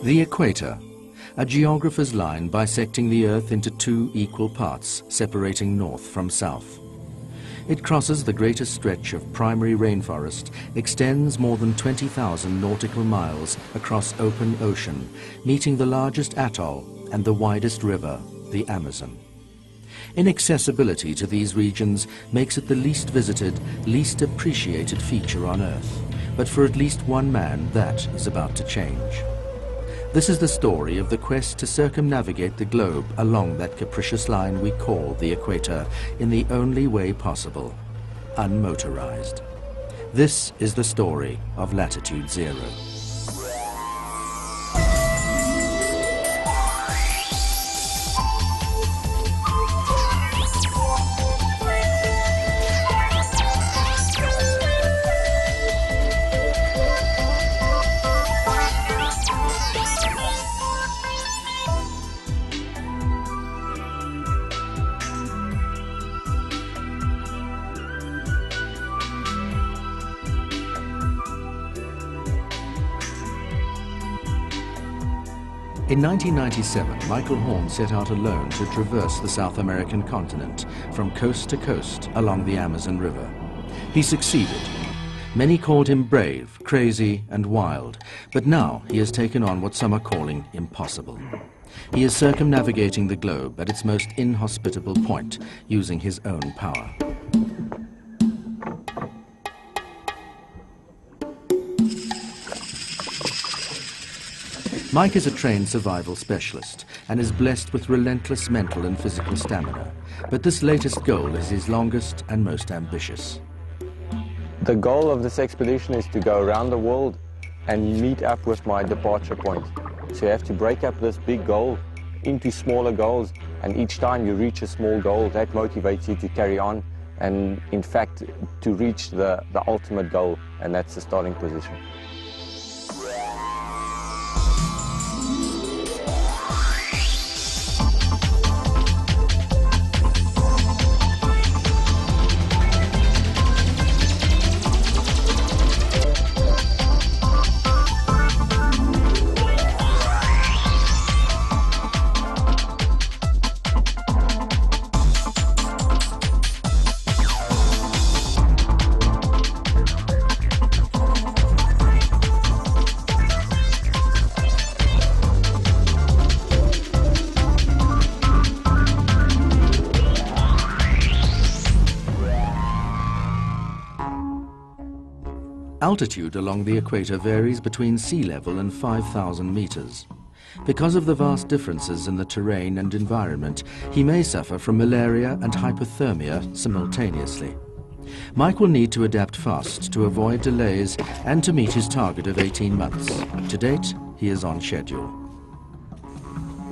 The equator, a geographer's line bisecting the Earth into two equal parts, separating north from south. It crosses the greatest stretch of primary rainforest, extends more than 20,000 nautical miles across open ocean, meeting the largest atoll and the widest river, the Amazon. Inaccessibility to these regions makes it the least visited, least appreciated feature on Earth. But for at least one man, that is about to change. This is the story of the quest to circumnavigate the globe along that capricious line we call the equator in the only way possible, unmotorized. This is the story of Latitude Zero. In 1997, Michael Horn set out alone to traverse the South American continent from coast to coast along the Amazon River. He succeeded. Many called him brave, crazy and wild, but now he has taken on what some are calling impossible. He is circumnavigating the globe at its most inhospitable point, using his own power. Mike is a trained survival specialist and is blessed with relentless mental and physical stamina. But this latest goal is his longest and most ambitious. The goal of this expedition is to go around the world and meet up with my departure point. So you have to break up this big goal into smaller goals and each time you reach a small goal that motivates you to carry on and in fact to reach the, the ultimate goal and that's the starting position. Altitude along the equator varies between sea level and 5,000 meters. Because of the vast differences in the terrain and environment, he may suffer from malaria and hypothermia simultaneously. Mike will need to adapt fast to avoid delays and to meet his target of 18 months. To date, he is on schedule.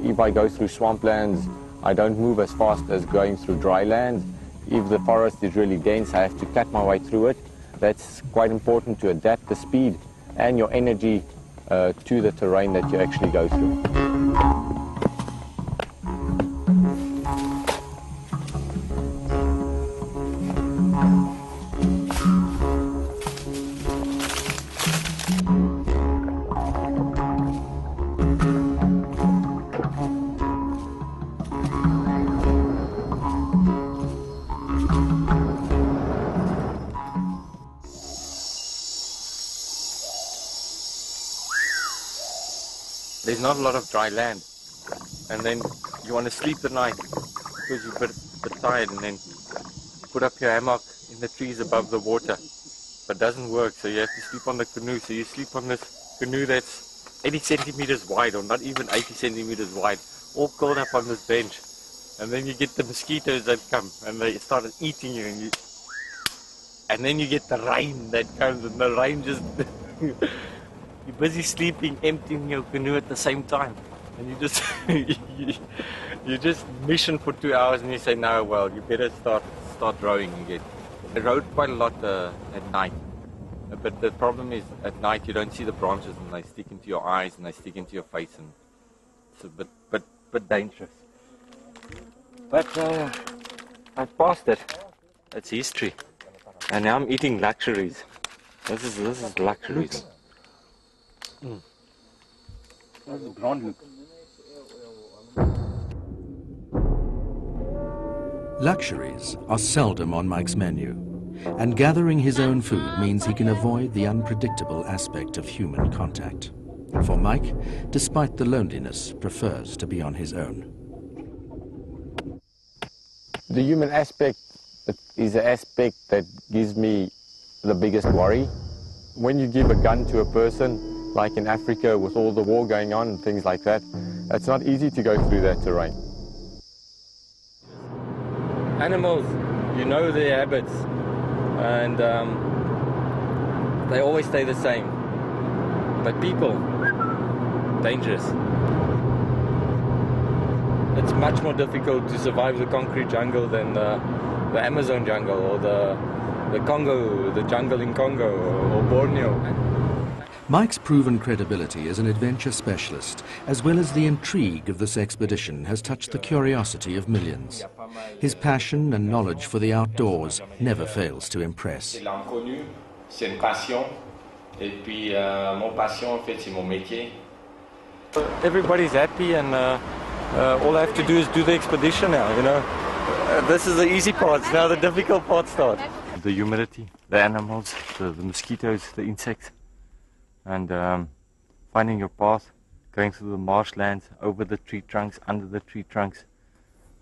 If I go through swamplands, I don't move as fast as going through dry land. If the forest is really dense, I have to cut my way through it. That's quite important to adapt the speed and your energy uh, to the terrain that you actually go through. There's not a lot of dry land. And then you want to sleep the night because you're a bit, bit tired and then put up your hammock in the trees above the water. But it doesn't work, so you have to sleep on the canoe. So you sleep on this canoe that's 80 centimeters wide or not even 80 centimeters wide, all curled up on this bench. And then you get the mosquitoes that come and they start eating you and you and then you get the rain that comes and the rain just You're busy sleeping, emptying your canoe at the same time. And you just, you, just mission for two hours and you say, no, well, you better start, start rowing again. I rowed quite a lot uh, at night. But the problem is at night you don't see the branches and they stick into your eyes and they stick into your face and it's a bit, bit, bit dangerous. But uh, I passed it. It's history. And now I'm eating luxuries. This is, this is luxuries. Mm. Luxuries are seldom on Mike's menu, and gathering his own food means he can avoid the unpredictable aspect of human contact. For Mike, despite the loneliness, prefers to be on his own. The human aspect is the aspect that gives me the biggest worry. When you give a gun to a person, like in Africa with all the war going on and things like that, it's not easy to go through that terrain. Animals, you know their habits, and um, they always stay the same. But people, dangerous. It's much more difficult to survive the concrete jungle than the, the Amazon jungle or the, the Congo, the jungle in Congo or, or Borneo. Mike's proven credibility as an adventure specialist, as well as the intrigue of this expedition, has touched the curiosity of millions. His passion and knowledge for the outdoors never fails to impress. c'est une passion. Et puis, euh, mon passion, en fait, c'est mon métier. Everybody's happy and uh, uh, all I have to do is do the expedition now, you know. Uh, this is the easy part, now the difficult part starts. The humidity, the animals, the, the mosquitoes, the insects, and um, finding your path, going through the marshlands, over the tree trunks, under the tree trunks.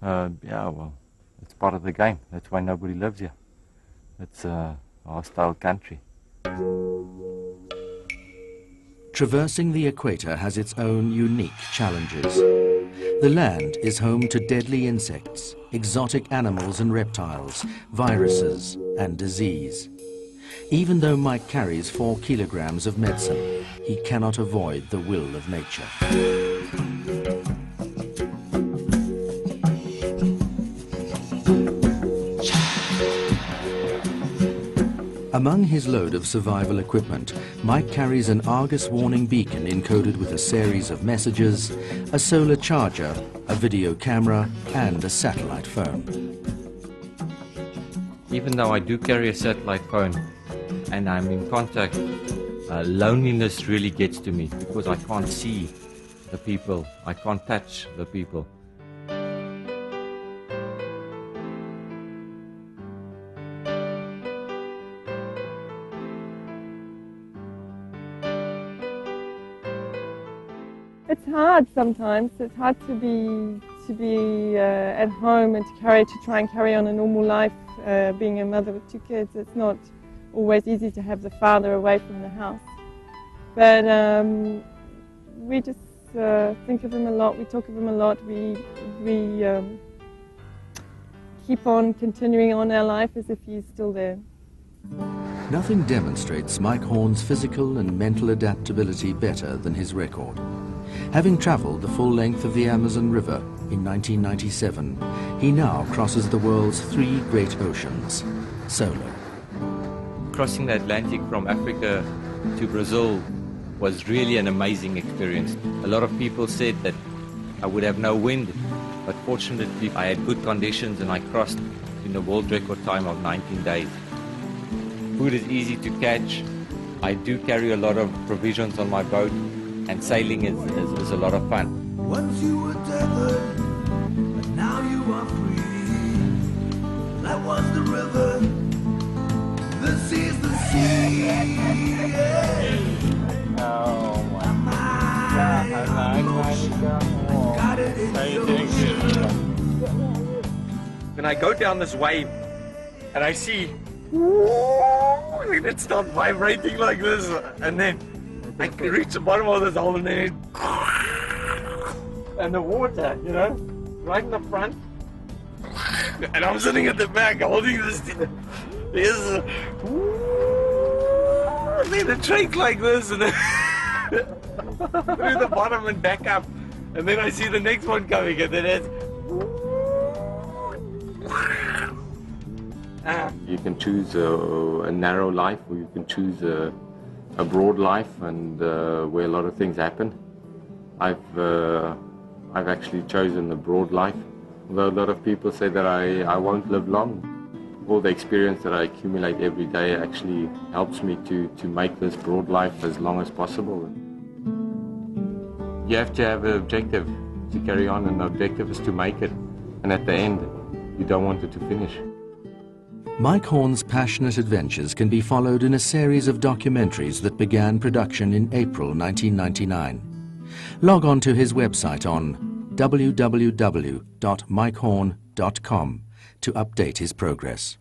Uh, yeah, well, it's part of the game. That's why nobody lives here. It's a hostile country. Traversing the equator has its own unique challenges. The land is home to deadly insects, exotic animals and reptiles, viruses and disease. Even though Mike carries four kilograms of medicine, he cannot avoid the will of nature. Among his load of survival equipment, Mike carries an Argos warning beacon encoded with a series of messages, a solar charger, a video camera, and a satellite phone. Even though I do carry a satellite phone and I'm in contact, uh, loneliness really gets to me because I can't see the people, I can't touch the people. It's hard sometimes. It's hard to be to be uh, at home and to carry to try and carry on a normal life. Uh, being a mother with two kids, it's not always easy to have the father away from the house. But um, we just uh, think of him a lot. We talk of him a lot. We we um, keep on continuing on our life as if he's still there. Nothing demonstrates Mike Horn's physical and mental adaptability better than his record. Having travelled the full length of the Amazon River in 1997, he now crosses the world's three great oceans, solo. Crossing the Atlantic from Africa to Brazil was really an amazing experience. A lot of people said that I would have no wind, but fortunately I had good conditions and I crossed in a world record time of 19 days. Food is easy to catch. I do carry a lot of provisions on my boat and sailing is, is, is a lot of fun. Oh when I go down this wave and I see it start vibrating like this and then I reach the bottom of this hole and then and the water, you know, right in the front. And I'm sitting at the back holding this. There's a, then it shakes like this and through the bottom and back up. And then I see the next one coming and then it's ah. You can choose a, a narrow life or you can choose a, a broad life and uh, where a lot of things happen. I've, uh, I've actually chosen the broad life, although a lot of people say that I, I won't live long. All the experience that I accumulate every day actually helps me to, to make this broad life as long as possible. you have to have an objective to carry on, and the objective is to make it. And at the end, you don't want it to finish. Mike Horn's passionate adventures can be followed in a series of documentaries that began production in April 1999. Log on to his website on www.mikehorn.com to update his progress.